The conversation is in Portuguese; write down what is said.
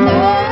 Não.